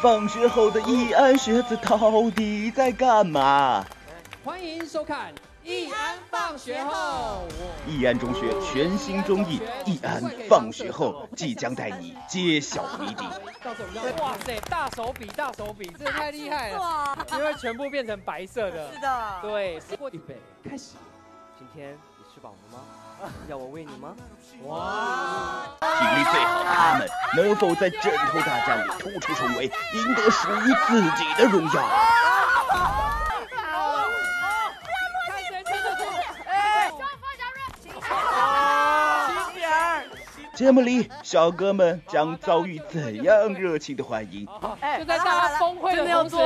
放学后的易安学子到底在干嘛？欢迎收看《易安放学后》。易安中学全新综艺《易安放学后》即将带你揭晓谜底。哇塞，大手笔，大手笔，这太厉害了！因为全部变成白色的。是的。对，预备，开始。今天你吃饱了吗？要我喂你吗？哇！体力最好的他们，能否在枕头大战里突出重围，赢得属于自己的荣耀？节目里，小哥们将遭遇怎样热情的欢迎？就在大家崩溃的同时，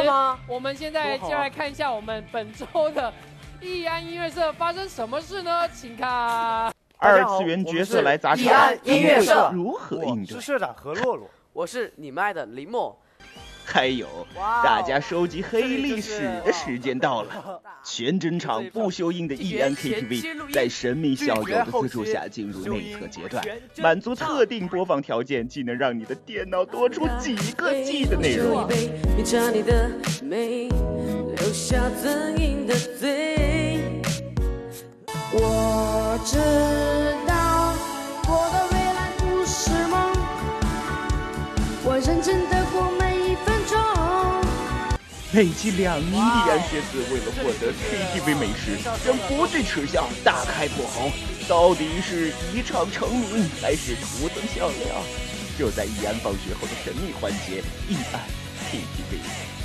我们现在就来看一下我们本周的。易安音乐社发生什么事呢？请看二次元角色来砸场，易安音乐社。如何应对？是社长何洛洛，我是你们爱的林默。还有，大家收集黑历史的时间到了。全整场不修音的易安 KTV，在神秘校友的资助下进入内测阶段，满足特定播放条件，既能让你的电脑多出几个 G 的内容。我我认真的过每一分钟。累计两名易安学子为了获得 KTV 美食，将不惧耻笑大开破喉，到底是一唱成名，还是徒增笑料？就在易安放学后的神秘环节，易安 KTV。